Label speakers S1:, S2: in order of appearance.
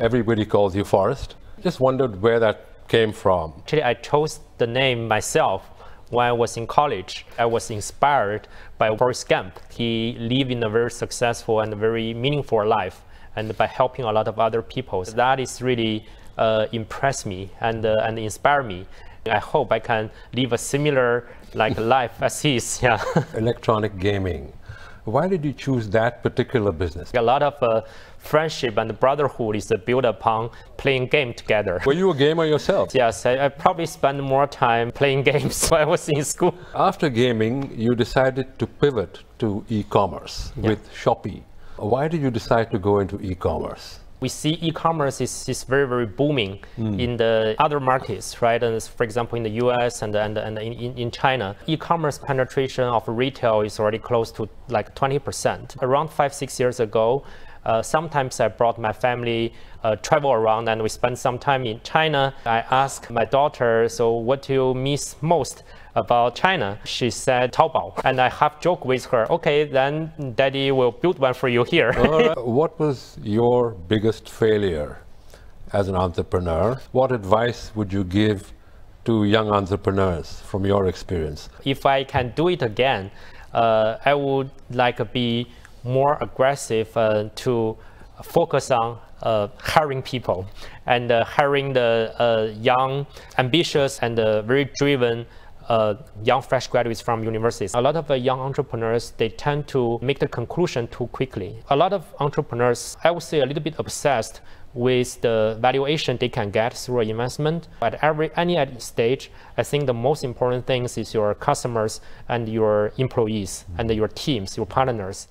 S1: everybody calls you Forrest. Just wondered where that came from.
S2: Actually, I chose the name myself when I was in college. I was inspired by Forrest Gump. He lived in a very successful and very meaningful life and by helping a lot of other people. So That is really uh, impressed me and, uh, and inspire me. I hope I can live a similar like life as his. Yeah.
S1: Electronic gaming. Why did you choose that particular business?
S2: A lot of uh, friendship and brotherhood is built upon playing game together.
S1: Were you a gamer yourself?
S2: Yes, I, I probably spent more time playing games when I was in school.
S1: After gaming, you decided to pivot to e-commerce yeah. with Shopee. Why did you decide to go into e-commerce?
S2: We see e-commerce is, is very, very booming mm. in the other markets, right? And for example, in the US and, and, and in, in China, e-commerce penetration of retail is already close to like 20%. Around five, six years ago, uh, sometimes I brought my family uh, travel around and we spend some time in China. I asked my daughter, so what do you miss most about China? She said Taobao. And I half joke with her, okay, then daddy will build one for you here.
S1: uh, what was your biggest failure as an entrepreneur? What advice would you give to young entrepreneurs from your experience?
S2: If I can do it again, uh, I would like to be more aggressive uh, to focus on uh, hiring people and uh, hiring the uh, young, ambitious, and uh, very driven uh, young fresh graduates from universities. A lot of young entrepreneurs, they tend to make the conclusion too quickly. A lot of entrepreneurs, I would say a little bit obsessed with the valuation they can get through investment. At every any stage, I think the most important things is your customers and your employees and your teams, your partners.